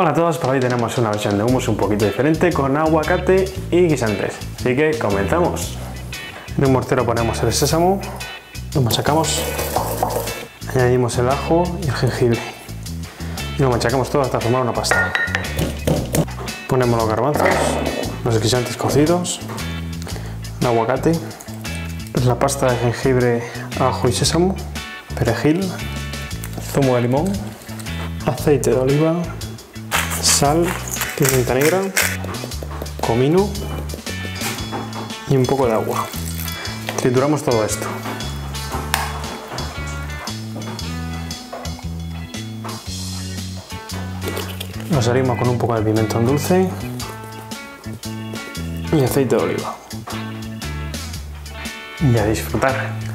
Hola a todos, para hoy tenemos una versión de hummus un poquito diferente con aguacate y guisantes. Así que comenzamos. En un mortero ponemos el sésamo, lo machacamos, añadimos el ajo y el jengibre y lo machacamos todo hasta formar una pasta. Ponemos los garbanzos, los guisantes cocidos, el aguacate, la pasta de jengibre, ajo y sésamo, perejil, zumo de limón, aceite de oliva, sal, pimienta negra, comino y un poco de agua. Trituramos todo esto. Lo salimos con un poco de pimentón dulce y aceite de oliva. Y a disfrutar.